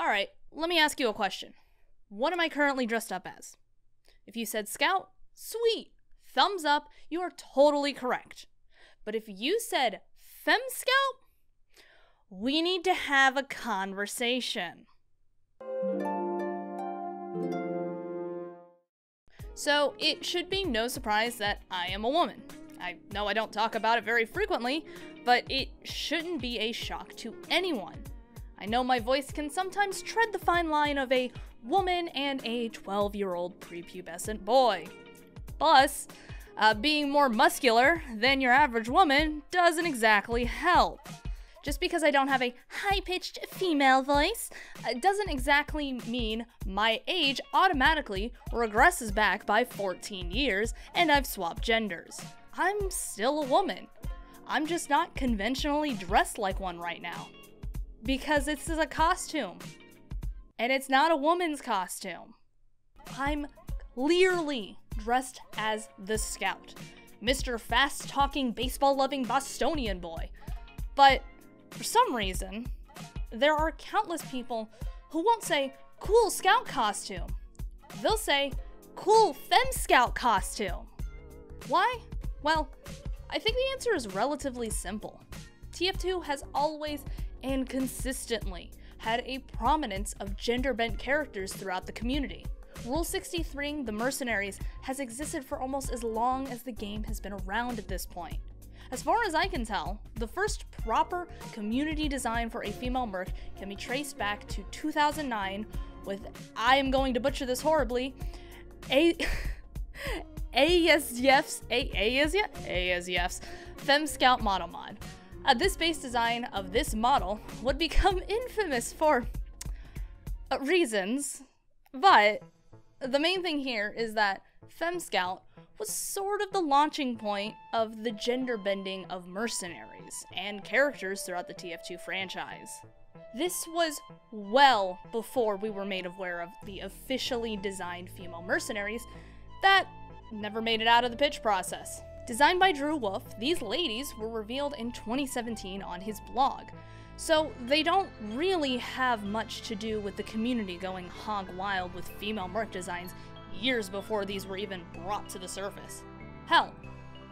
Alright, let me ask you a question. What am I currently dressed up as? If you said scout, sweet. Thumbs up, you are totally correct. But if you said fem scout, we need to have a conversation. So, it should be no surprise that I am a woman. I know I don't talk about it very frequently, but it shouldn't be a shock to anyone. I know my voice can sometimes tread the fine line of a woman and a 12 year old prepubescent boy. Plus, uh, being more muscular than your average woman doesn't exactly help. Just because I don't have a high pitched female voice uh, doesn't exactly mean my age automatically regresses back by 14 years and I've swapped genders. I'm still a woman. I'm just not conventionally dressed like one right now. Because this is a costume. And it's not a woman's costume. I'm clearly dressed as the Scout, Mr. Fast talking, baseball loving Bostonian boy. But for some reason, there are countless people who won't say cool scout costume. They'll say cool fem scout costume. Why? Well, I think the answer is relatively simple. TF2 has always and consistently had a prominence of gender bent characters throughout the community. Rule 63, the Mercenaries, has existed for almost as long as the game has been around at this point. As far as I can tell, the first proper community design for a female merc can be traced back to 2009 with, I am going to butcher this horribly, a. ASYF's ASYF ASYF's Fem Scout Model Mod. Uh, this base design of this model would become infamous for uh, reasons, but the main thing here is that Fem Scout was sort of the launching point of the gender bending of mercenaries and characters throughout the TF2 franchise. This was well before we were made aware of the officially designed female mercenaries that never made it out of the pitch process. Designed by Drew Wolf, these ladies were revealed in 2017 on his blog, so they don't really have much to do with the community going hog wild with female merc designs years before these were even brought to the surface. Hell,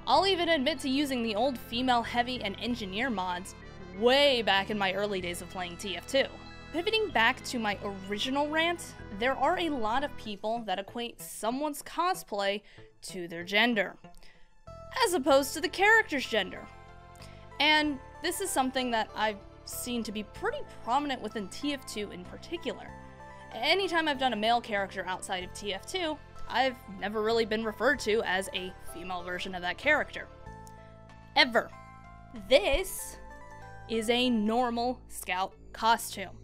I'll even admit to using the old female heavy and engineer mods way back in my early days of playing TF2. Pivoting back to my original rant, there are a lot of people that equate someone's cosplay to their gender, as opposed to the character's gender. And this is something that I've seen to be pretty prominent within TF2 in particular. Anytime I've done a male character outside of TF2, I've never really been referred to as a female version of that character. Ever. This is a normal scout costume.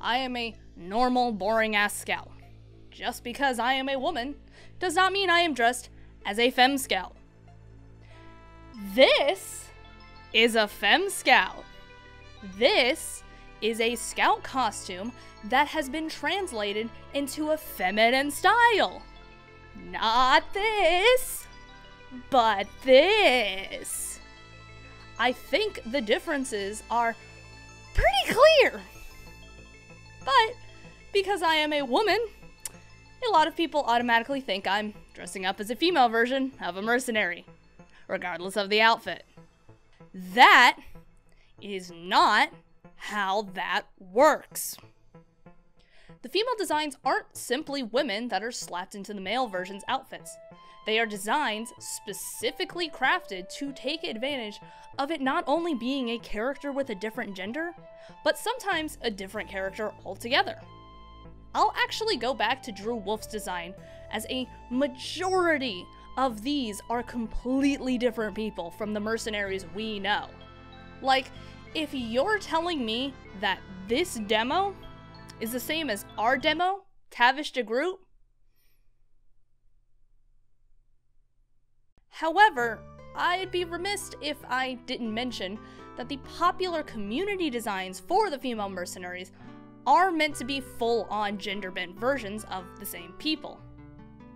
I am a normal, boring ass scout. Just because I am a woman does not mean I am dressed as a fem scout. This is a fem scout. This is a scout costume that has been translated into a feminine style. Not this, but this. I think the differences are pretty clear. But because I am a woman, a lot of people automatically think I'm dressing up as a female version of a mercenary, regardless of the outfit. That is not how that works. The female designs aren't simply women that are slapped into the male version's outfits. They are designs specifically crafted to take advantage of it not only being a character with a different gender, but sometimes a different character altogether. I'll actually go back to Drew Wolf's design as a majority of these are completely different people from the mercenaries we know. Like, if you're telling me that this demo is the same as our demo, Tavish de Groot, However, I'd be remiss if I didn't mention that the popular community designs for the female mercenaries are meant to be full on gender bent versions of the same people.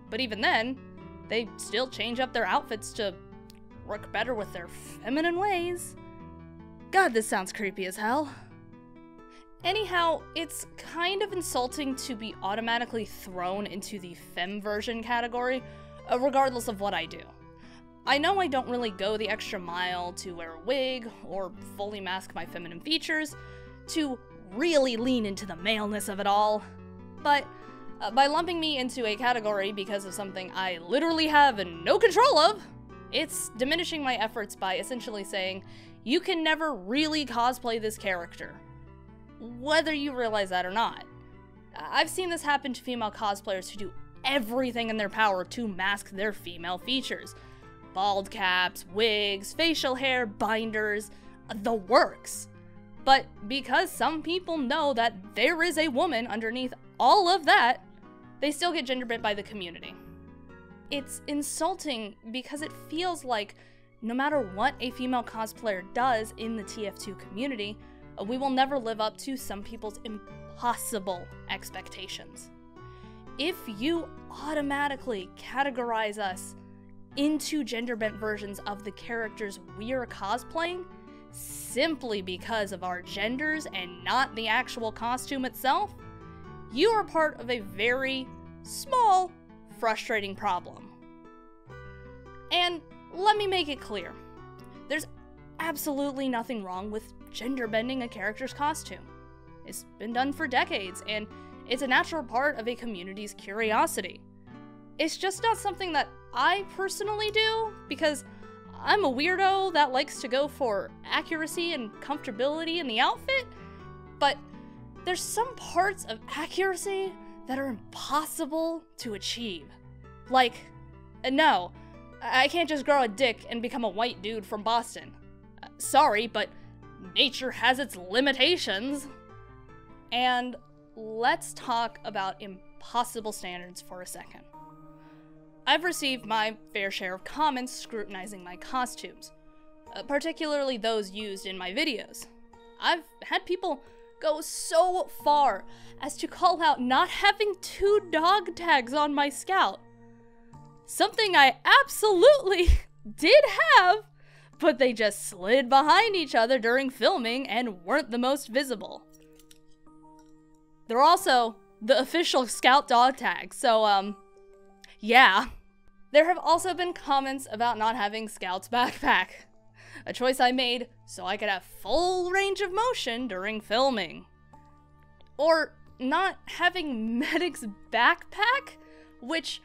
But even then, they still change up their outfits to work better with their feminine ways. God, this sounds creepy as hell. Anyhow, it's kind of insulting to be automatically thrown into the femme version category, uh, regardless of what I do. I know I don't really go the extra mile to wear a wig or fully mask my feminine features, to really lean into the maleness of it all, but uh, by lumping me into a category because of something I literally have no control of, it's diminishing my efforts by essentially saying, you can never really cosplay this character whether you realize that or not. I've seen this happen to female cosplayers who do everything in their power to mask their female features bald caps, wigs, facial hair, binders, the works. But because some people know that there is a woman underneath all of that, they still get gender bent by the community. It's insulting because it feels like no matter what a female cosplayer does in the TF2 community, uh, we will never live up to some people's impossible expectations. If you automatically categorize us into gender bent versions of the characters we are cosplaying, simply because of our genders and not the actual costume itself, you are part of a very small, frustrating problem. And let me make it clear there's absolutely nothing wrong with gender bending a character's costume. It's been done for decades, and it's a natural part of a community's curiosity. It's just not something that I personally do, because I'm a weirdo that likes to go for accuracy and comfortability in the outfit, but there's some parts of accuracy that are impossible to achieve. Like, no, I can't just grow a dick and become a white dude from Boston. Uh, sorry, but nature has its limitations. And let's talk about impossible standards for a second. I've received my fair share of comments scrutinizing my costumes, uh, particularly those used in my videos. I've had people go so far as to call out not having two dog tags on my scout. Something I absolutely did have but they just slid behind each other during filming and weren't the most visible. They're also the official scout dog tag, so, um, yeah. There have also been comments about not having Scout's backpack, a choice I made so I could have full range of motion during filming. Or not having Medic's backpack, which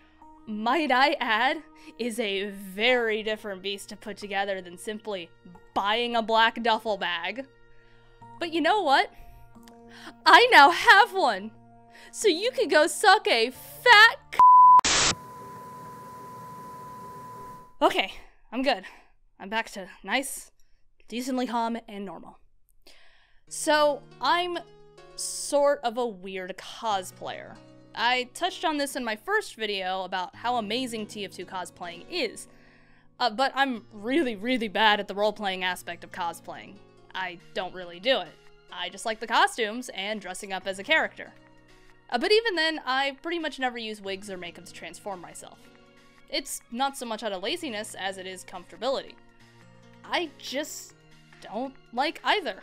might I add, is a very different beast to put together than simply buying a black duffel bag. But you know what? I now have one! So you can go suck a fat Okay, I'm good. I'm back to nice, decently calm, and normal. So, I'm sort of a weird cosplayer. I touched on this in my first video about how amazing TF2 cosplaying is, uh, but I'm really, really bad at the role-playing aspect of cosplaying. I don't really do it. I just like the costumes and dressing up as a character. Uh, but even then, I pretty much never use wigs or makeup to transform myself. It's not so much out of laziness as it is comfortability. I just don't like either.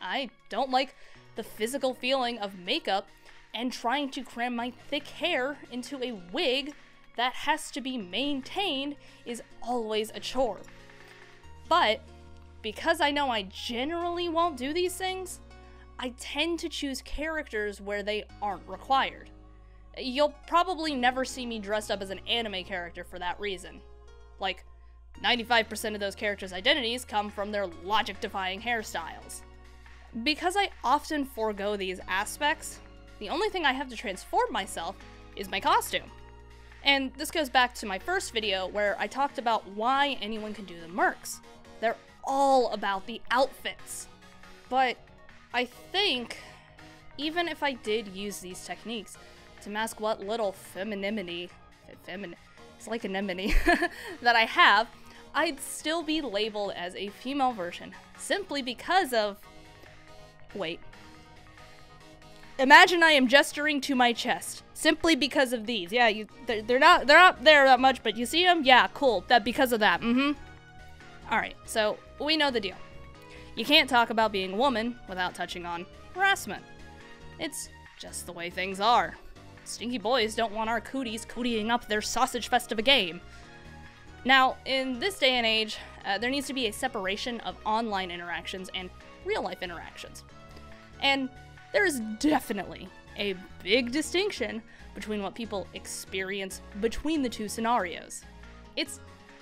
I don't like the physical feeling of makeup and trying to cram my thick hair into a wig that has to be maintained is always a chore. But because I know I generally won't do these things, I tend to choose characters where they aren't required. You'll probably never see me dressed up as an anime character for that reason. Like, 95% of those characters' identities come from their logic defying hairstyles. Because I often forego these aspects, the only thing I have to transform myself is my costume. And this goes back to my first video where I talked about why anyone can do the mercs. They're all about the outfits. But I think, even if I did use these techniques to mask what little femininity, femin, it's like anemone, that I have, I'd still be labeled as a female version, simply because of... Wait, Imagine I am gesturing to my chest simply because of these. Yeah, you, they're, they're not they're not there that much, but you see them? Yeah, cool. That because of that. Mm-hmm. All right, so we know the deal. You can't talk about being a woman without touching on harassment. It's just the way things are. Stinky boys don't want our cooties cootying up their sausage fest of a game. Now, in this day and age, uh, there needs to be a separation of online interactions and real life interactions. And there is definitely a big distinction between what people experience between the two scenarios. It's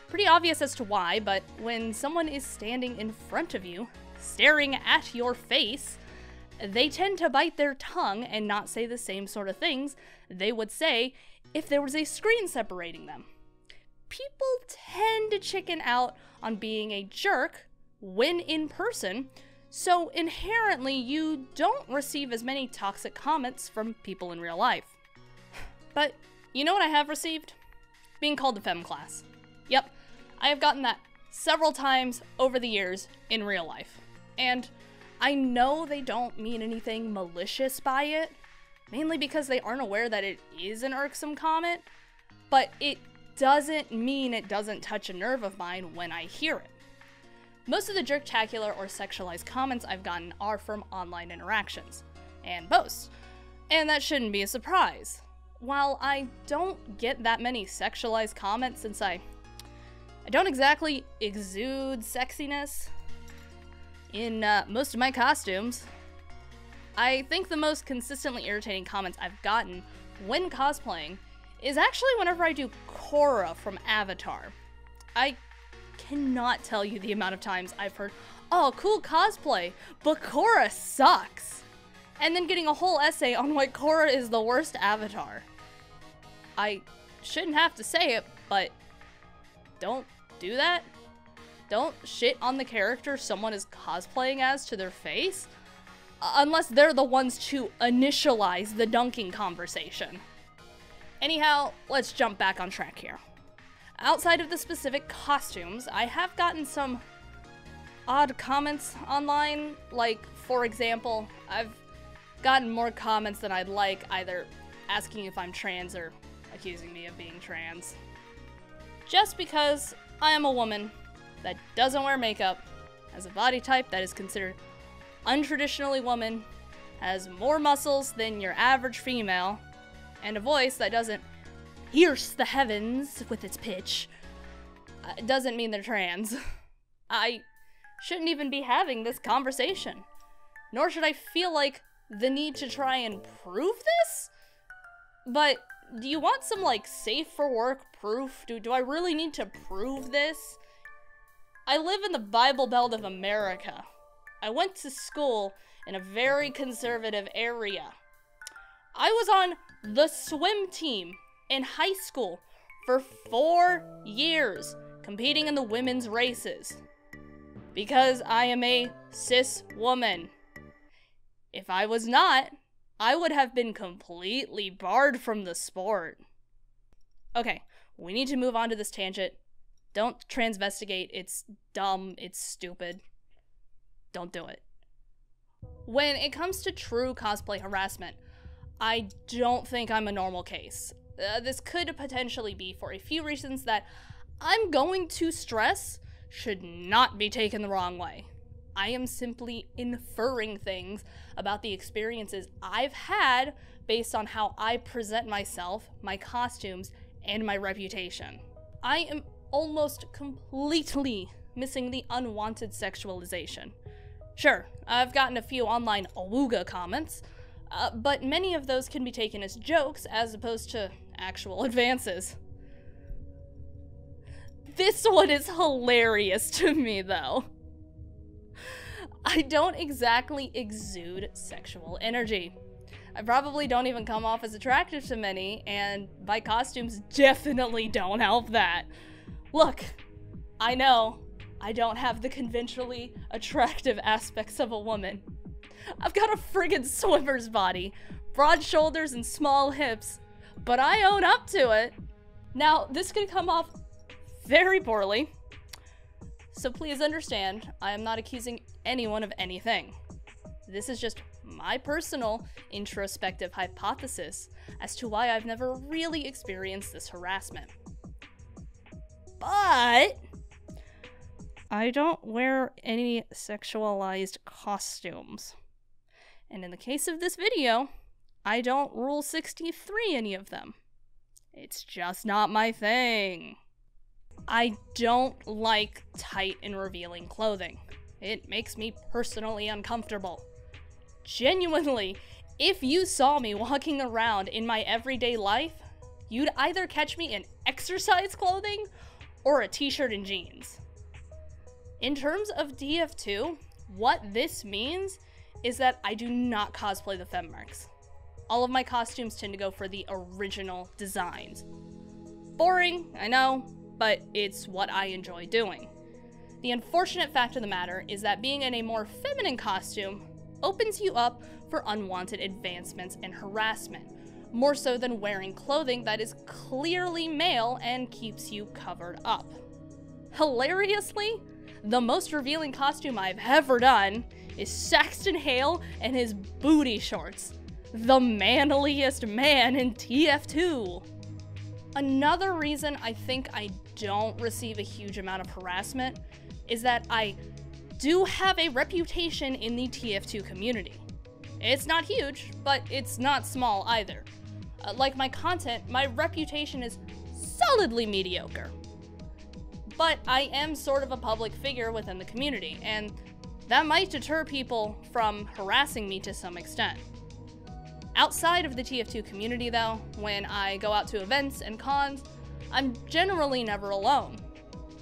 pretty obvious as to why, but when someone is standing in front of you, staring at your face, they tend to bite their tongue and not say the same sort of things they would say if there was a screen separating them. People tend to chicken out on being a jerk when in person, so inherently you don't receive as many toxic comments from people in real life. But you know what I have received? Being called a fem class. Yep, I have gotten that several times over the years in real life. And I know they don't mean anything malicious by it, mainly because they aren't aware that it is an irksome comment, but it doesn't mean it doesn't touch a nerve of mine when I hear it. Most of the jerktacular or sexualized comments I've gotten are from online interactions and posts, and that shouldn't be a surprise. While I don't get that many sexualized comments since I I don't exactly exude sexiness in uh, most of my costumes. I think the most consistently irritating comments I've gotten when cosplaying is actually whenever I do Korra from Avatar. I cannot tell you the amount of times I've heard, oh, cool cosplay, but Korra sucks. And then getting a whole essay on why Korra is the worst avatar. I shouldn't have to say it, but don't do that. Don't shit on the character someone is cosplaying as to their face. Unless they're the ones to initialize the dunking conversation. Anyhow, let's jump back on track here. Outside of the specific costumes, I have gotten some odd comments online. Like, for example, I've gotten more comments than I'd like, either asking if I'm trans or accusing me of being trans. Just because I am a woman that doesn't wear makeup, has a body type that is considered untraditionally woman, has more muscles than your average female, and a voice that doesn't pierce the heavens with its pitch, uh, doesn't mean they're trans. I shouldn't even be having this conversation. Nor should I feel like the need to try and prove this? But do you want some like safe for work proof? Do, do I really need to prove this? I live in the Bible Belt of America. I went to school in a very conservative area. I was on the swim team in high school for four years, competing in the women's races. Because I am a cis woman. If I was not, I would have been completely barred from the sport. Okay, we need to move on to this tangent. Don't transvestigate. It's dumb. It's stupid. Don't do it. When it comes to true cosplay harassment, I don't think I'm a normal case. Uh, this could potentially be for a few reasons that I'm going to stress should not be taken the wrong way. I am simply inferring things about the experiences I've had based on how I present myself, my costumes, and my reputation. I am almost completely missing the unwanted sexualization. Sure, I've gotten a few online awooga comments, uh, but many of those can be taken as jokes as opposed to actual advances. This one is hilarious to me, though. I don't exactly exude sexual energy. I probably don't even come off as attractive to many, and my costumes definitely don't help that. Look, I know I don't have the conventionally attractive aspects of a woman. I've got a friggin' swimmer's body, broad shoulders and small hips, but I own up to it. Now, this could come off very poorly, so please understand, I am not accusing anyone of anything. This is just my personal introspective hypothesis as to why I've never really experienced this harassment. But I don't wear any sexualized costumes. And in the case of this video, I don't Rule 63 any of them. It's just not my thing. I don't like tight and revealing clothing. It makes me personally uncomfortable. Genuinely, if you saw me walking around in my everyday life, you'd either catch me in exercise clothing or a t shirt and jeans. In terms of TF2, what this means is that I do not cosplay the FemMercs. All of my costumes tend to go for the original designs. Boring, I know, but it's what I enjoy doing. The unfortunate fact of the matter is that being in a more feminine costume opens you up for unwanted advancements and harassment, more so than wearing clothing that is clearly male and keeps you covered up. Hilariously, the most revealing costume I've ever done is Saxton Hale and his booty shorts. The manliest man in TF2. Another reason I think I don't receive a huge amount of harassment is that I do have a reputation in the TF2 community. It's not huge, but it's not small either. Uh, like my content, my reputation is solidly mediocre. But I am sort of a public figure within the community, and that might deter people from harassing me to some extent. Outside of the TF2 community, though, when I go out to events and cons, I'm generally never alone.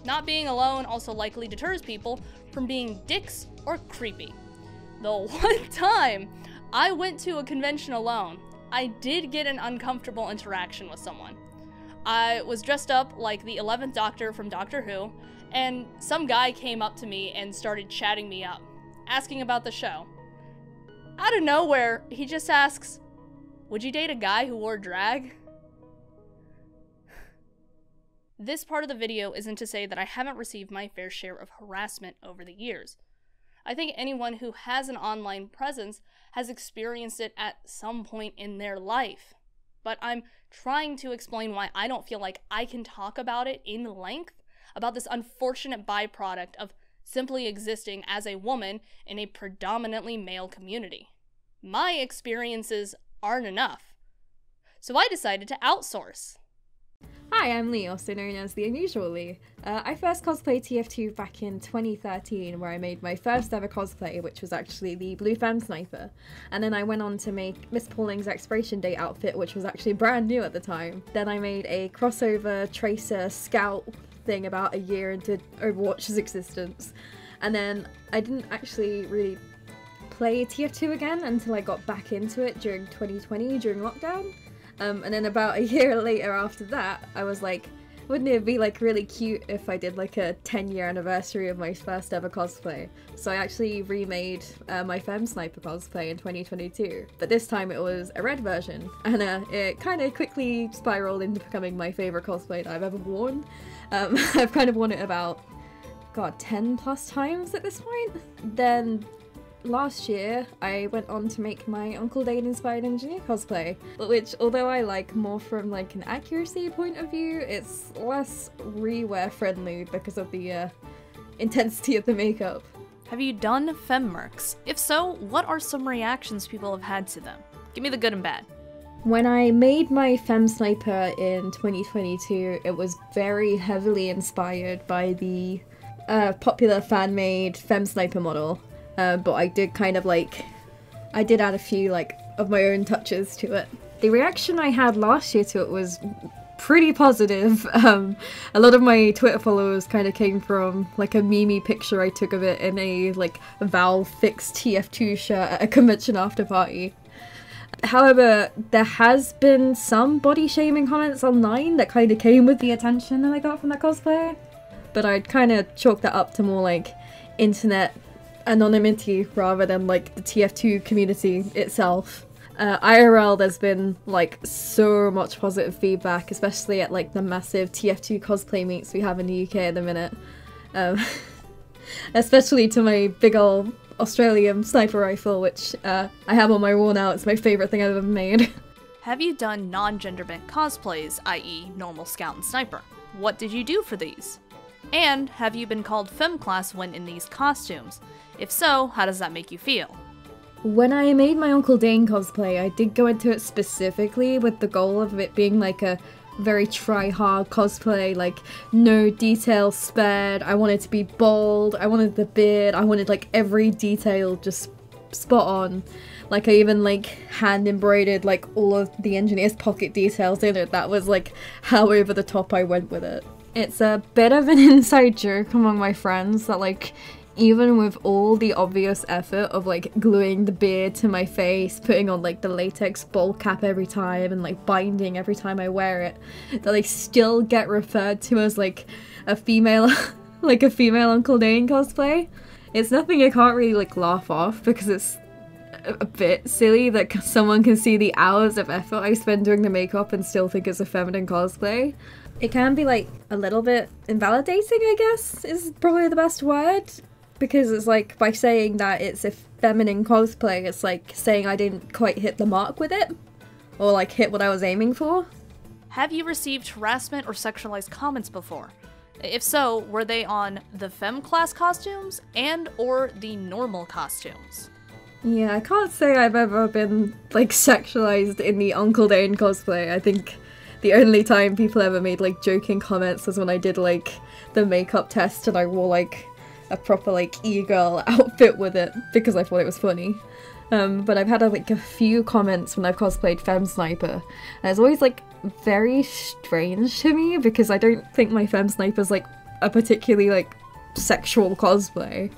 Not being alone also likely deters people from being dicks or creepy. The one time I went to a convention alone, I did get an uncomfortable interaction with someone. I was dressed up like the 11th Doctor from Doctor Who, and some guy came up to me and started chatting me up, asking about the show. Out of nowhere, he just asks, Would you date a guy who wore drag? This part of the video isn't to say that I haven't received my fair share of harassment over the years. I think anyone who has an online presence has experienced it at some point in their life. But I'm trying to explain why I don't feel like I can talk about it in length about this unfortunate byproduct of simply existing as a woman in a predominantly male community. My experiences aren't enough. So I decided to outsource. Hi, I'm Lee, also known as The Unusual Lee. Uh, I first cosplayed TF2 back in 2013, where I made my first ever cosplay, which was actually the Blue Femme Sniper. And then I went on to make Miss Pauling's Expiration Date outfit, which was actually brand new at the time. Then I made a crossover Tracer Scout thing about a year into Overwatch's existence. And then I didn't actually really play TF2 again until I got back into it during 2020 during lockdown. Um, and then about a year later after that, I was like, wouldn't it be like really cute if I did like a 10 year anniversary of my first ever cosplay? So I actually remade uh, my Femme Sniper cosplay in 2022, but this time it was a red version, and uh, it kind of quickly spiraled into becoming my favorite cosplay that I've ever worn. Um, I've kind of worn it about, god, 10 plus times at this point. Then last year I went on to make my Uncle Dane inspired engineer cosplay, which although I like more from like an accuracy point of view, it's less rewear friendly because of the uh, intensity of the makeup. Have you done FemMercs? If so, what are some reactions people have had to them? Give me the good and bad. When I made my Femme Sniper in 2022, it was very heavily inspired by the uh, popular fan-made Femme Sniper model. Uh, but I did kind of like, I did add a few like of my own touches to it. The reaction I had last year to it was pretty positive. Um, a lot of my Twitter followers kind of came from like a meme picture I took of it in a like Valve fixed TF2 shirt at a convention after party. However, there has been some body shaming comments online that kind of came with the attention that I got from that cosplay. But I'd kind of chalk that up to more like internet anonymity rather than like the TF2 community itself. Uh, IRL, there's been like so much positive feedback, especially at like the massive TF2 cosplay meets we have in the UK at the minute. Um, especially to my big old Australian sniper rifle, which uh, I have on my wall now. It's my favorite thing I've ever made. Have you done non-gender bent cosplays, i.e. normal scout and sniper? What did you do for these? And have you been called femme class when in these costumes? If so, how does that make you feel? When I made my Uncle Dane cosplay, I did go into it specifically with the goal of it being like a very try hard cosplay, like no detail spared. I wanted to be bold, I wanted the beard, I wanted like every detail just spot on. Like I even like hand embroidered like all of the engineer's pocket details in it. That was like how over the top I went with it. It's a bit of an inside joke among my friends that like even with all the obvious effort of like gluing the beard to my face, putting on like the latex bald cap every time and like binding every time I wear it, that I still get referred to as like a female like a female Uncle Dane cosplay. It's nothing I can't really like laugh off because it's a bit silly that someone can see the hours of effort I spend doing the makeup and still think it's a feminine cosplay. It can be like a little bit invalidating, I guess, is probably the best word. Because it's like by saying that it's a feminine cosplay, it's like saying I didn't quite hit the mark with it. Or like hit what I was aiming for. Have you received harassment or sexualized comments before? If so, were they on the fem class costumes and or the normal costumes? Yeah, I can't say I've ever been like sexualized in the Uncle Dane cosplay. I think the only time people ever made like joking comments was when I did like the makeup test and I wore like a proper like e-girl outfit with it because I thought it was funny. Um, but I've had like a few comments when I've cosplayed Fem Sniper, and it's always like very strange to me because I don't think my Fem Sniper is like a particularly like sexual cosplay.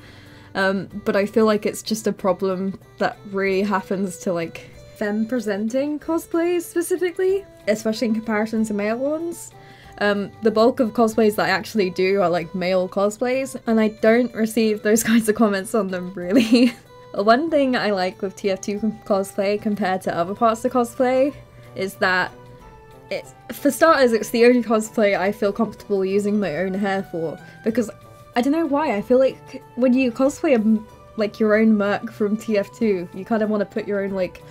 Um, but I feel like it's just a problem that really happens to like femme presenting cosplays specifically, especially in comparison to male ones. Um, the bulk of cosplays that I actually do are like male cosplays, and I don't receive those kinds of comments on them really. One thing I like with TF2 cosplay compared to other parts of cosplay is that it's, for starters, it's the only cosplay I feel comfortable using my own hair for because I don't know why. I feel like when you cosplay a, like your own Merc from TF2, you kind of want to put your own like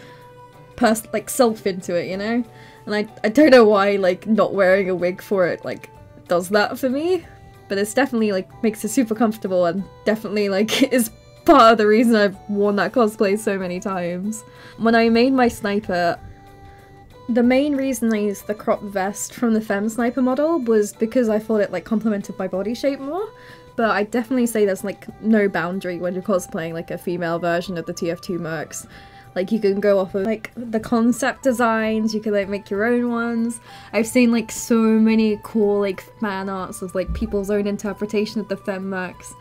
pers like self into it, you know? And I I don't know why like not wearing a wig for it like does that for me, but it's definitely like makes it super comfortable and definitely like is part of the reason I've worn that cosplay so many times. When I made my sniper, the main reason I used the crop vest from the Fem Sniper model was because I thought it like complemented my body shape more but I definitely say there's like no boundary when you're cosplaying like a female version of the TF2 Mercs. Like you can go off of like the concept designs, you can like make your own ones. I've seen like so many cool like fan arts of like people's own interpretation of the Fem Mercs.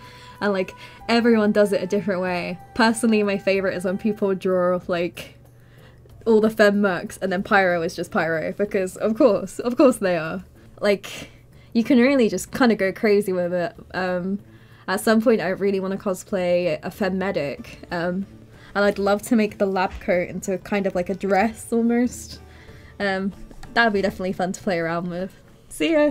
And like everyone does it a different way. Personally my favourite is when people draw off like all the Fem Mercs and then Pyro is just Pyro because of course, of course they are. Like you can really just kind of go crazy with it. Um, at some point, I really want to cosplay a fem medic, um, and I'd love to make the lab coat into kind of like a dress almost. Um, that would be definitely fun to play around with. See ya!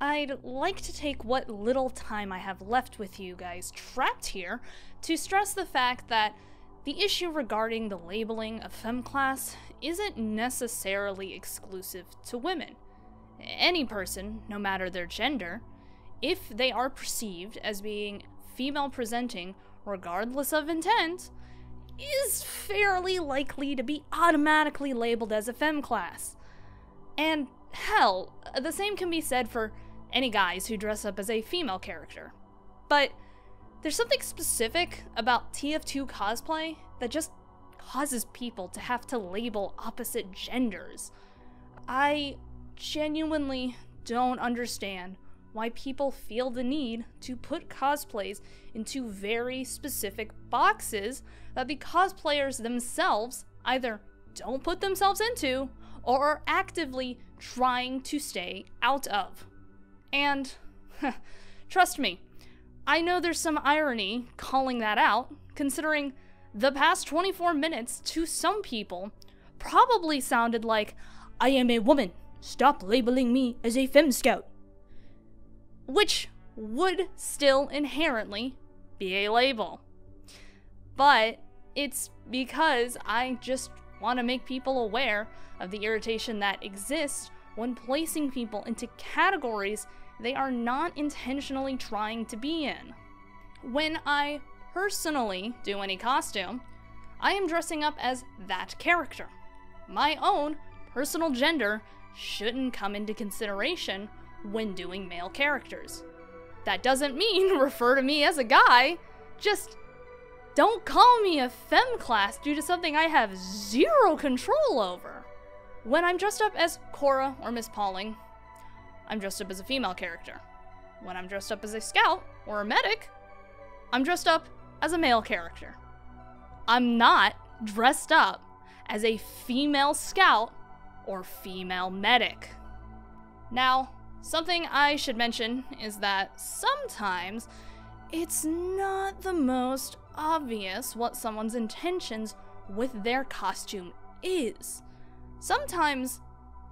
I'd like to take what little time I have left with you guys trapped here to stress the fact that the issue regarding the labeling of fem class isn't necessarily exclusive to women any person, no matter their gender, if they are perceived as being female presenting, regardless of intent, is fairly likely to be automatically labeled as a fem class. And hell, the same can be said for any guys who dress up as a female character. But there's something specific about TF2 cosplay that just causes people to have to label opposite genders. I genuinely don't understand why people feel the need to put cosplays into very specific boxes that the cosplayers themselves either don't put themselves into or are actively trying to stay out of. And trust me, I know there's some irony calling that out, considering the past 24 minutes to some people probably sounded like I am a woman Stop labeling me as a fem scout. Which would still inherently be a label. But it's because I just want to make people aware of the irritation that exists when placing people into categories they are not intentionally trying to be in. When I personally do any costume, I am dressing up as that character. My own personal gender shouldn't come into consideration when doing male characters. That doesn't mean refer to me as a guy, just don't call me a fem class due to something I have zero control over. When I'm dressed up as Korra or Miss Pauling, I'm dressed up as a female character. When I'm dressed up as a scout or a medic, I'm dressed up as a male character. I'm not dressed up as a female scout or female medic. Now, something I should mention is that sometimes it's not the most obvious what someone's intentions with their costume is. Sometimes,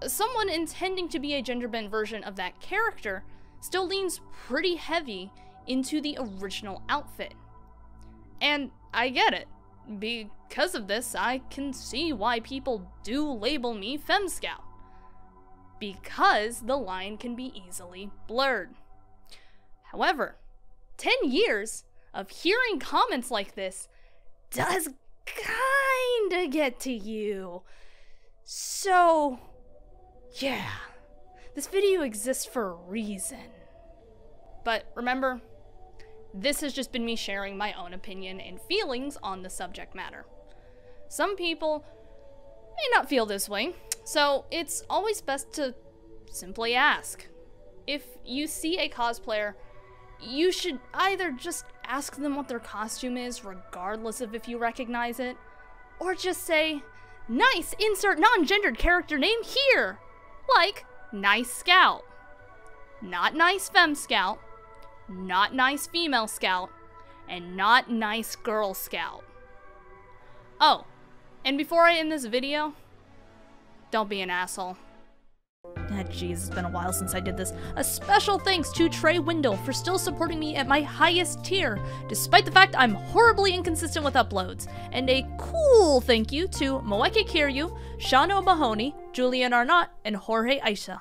someone intending to be a gender bent version of that character still leans pretty heavy into the original outfit. And I get it. Because of this, I can see why people do label me FemScout. Because the line can be easily blurred. However, 10 years of hearing comments like this does kinda get to you. So, yeah, this video exists for a reason. But remember, this has just been me sharing my own opinion and feelings on the subject matter. Some people may not feel this way, so it's always best to simply ask. If you see a cosplayer, you should either just ask them what their costume is, regardless of if you recognize it, or just say, Nice, insert non gendered character name here! Like, Nice Scout. Not Nice Fem Scout, not nice female scout, and not nice girl scout. Oh, and before I end this video, don't be an asshole. Ah, jeez, it's been a while since I did this. A special thanks to Trey Windle for still supporting me at my highest tier, despite the fact I'm horribly inconsistent with uploads. And a cool thank you to Moeke Kiryu, Shano Mahoney, Julian Arnott, and Jorge Aisha.